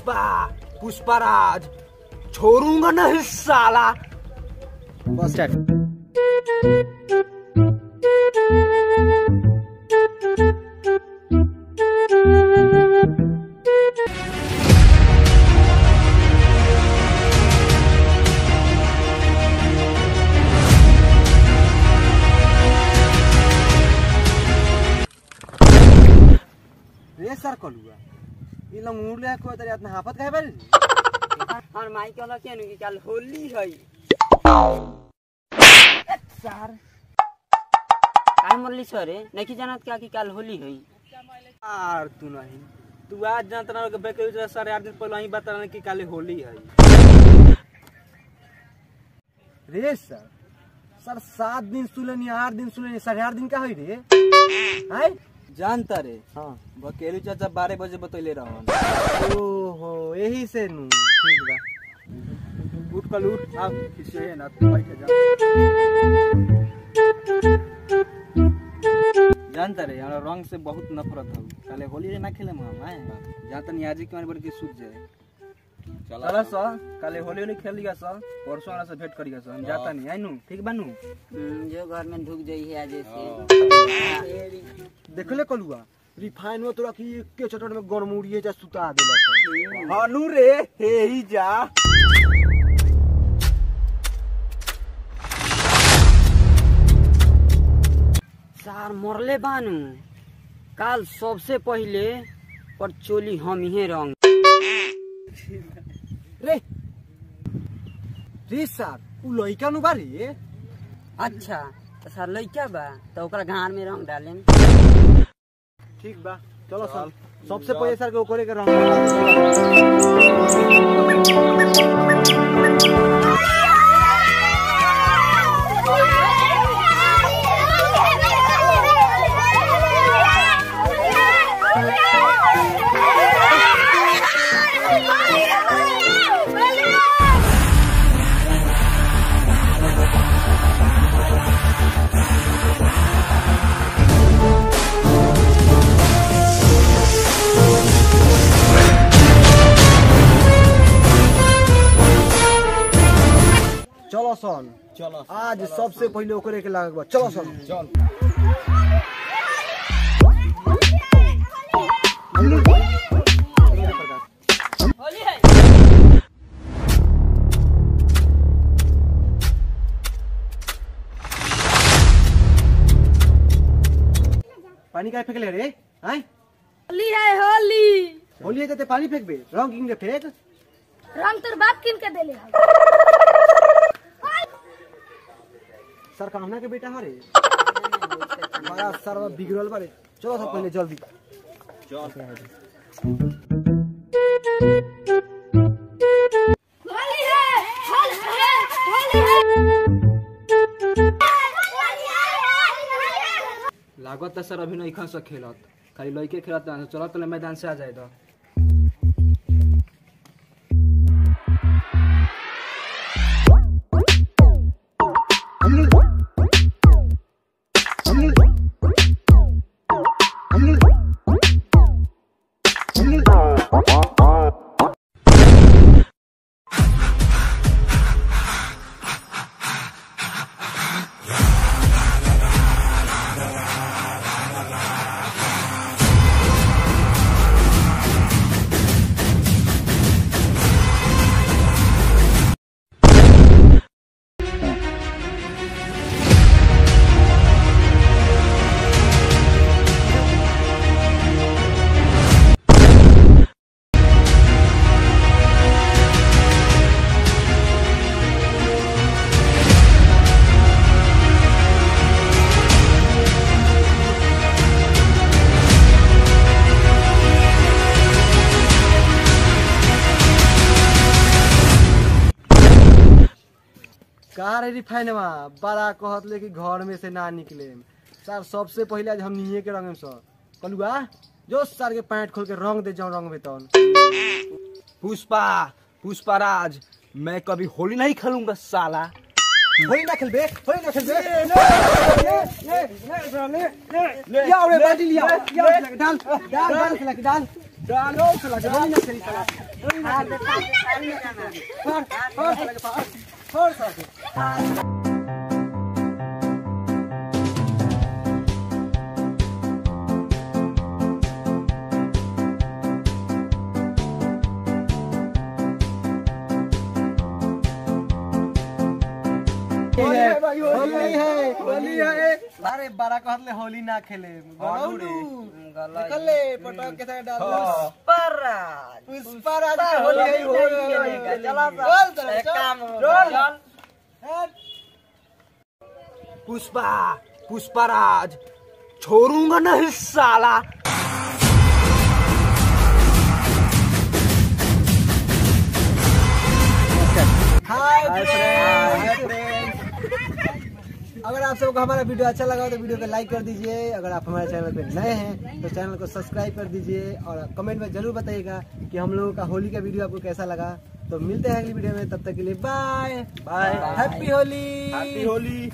पुष्पा पुष्पाराज छोड़ूँगा नहीं साला। बस। सर कलुआ। ई लंग उड़ले को तरी अपना हाफत काहे बारे और माई कहला के कि कल होली है? सर। काहे मरली सर नहीं जानत क्या कि कल होली है? यार तू नहीं तू आज जानता ना बेके साढ़े आठ दिन पहले ही बता रहा कि काले होली है। रे सर सर सात दिन सुलेनी आठ दिन सुलेनी साढ़े आठ दिन का होई रे? हैं? जानता रे। हाँ। बकेलू चाचा बारह बजे बतैले रहो ओहो यही से नु। ठीक बा। उठ कल उठ। आ खिसे ना तू बैठ जा। जानता रे हमरा रंग से बहुत नफरत हौ काले होली रे ना खेले हम हैं जाता नहीं आज के मारे बड़ के सूत जाए। चला। सा काले होली होली खेल लिया सा परसों वाला से भेंट करिया सा। हम जाता नहीं आइनु ठीक बानू हम्म, जो घर में ढुक जाई है आज से देखले कलुआ रिफाइन में तोरा की के चटन में गरमुड़िए जा सुता देलक हानू रे हे ही जा। सर मरले बानू। काल सबसे पहले पर चोली हम ही रंग। रे। रे सर उ लइका नु बारी अच्छा तो सर लइका बा तो ओकरा घार में रंग डालेम। ठीक बा। चलो सर। सबसे पहले सर के ओकरे के रंग चलो चलो आज सबसे पहले ओकरे के लागल बा चलो सन चल। पानी काहे फेंकले रे? हैं होली है होली। होली है ते पानी फेंकबे? रंग किन के फेंक। रंग तोर बाप किन के देले है सर कहना के बेटा हरे बड़ा सर बिगड़ल बारे चलो सब पहले जल्दी। है है है लागत सर अभी नहीं खा से खेलत। खाली लइके खेलत ना चलत मैदान से आ जाए तो का रे रिफाइनवा बड़ा कहत ले कि घर में से ना निकले सर सबसे पहले आज हम निये के रंग सर। कलुआ जो सर के पैंट खोल के रंग दे जाओ रंग में तन। पुष्पा राज मैं कभी होली नहीं खेलूँगा साला। होली ना खेलबे होली ना खेलबे। लिया रे बाल्टी लिया लिया डाल डाल डाल डाल। डाल। डालो। चला होली ना खेली साला छोड़ होली है होली है। अरे बारह कहले होली ना खेले। निकल ले पटक के साथ डाल पुष्पराज। के होली है होली पुष्पा पुष्पराज छोड़ूँगा नहीं साला। हाय अगर आप सबको हमारा वीडियो अच्छा लगा हो तो वीडियो को लाइक कर दीजिए। अगर आप हमारे चैनल पे नए हैं तो चैनल को सब्सक्राइब कर दीजिए और कमेंट में ज़रूर बताइएगा कि हम लोगों का होली का वीडियो आपको कैसा लगा। तो मिलते हैं अगली वीडियो में तब तक के लिए bye bye happy Holi happy Holi